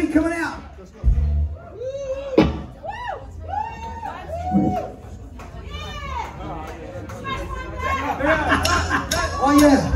feet coming out. Oh yeah.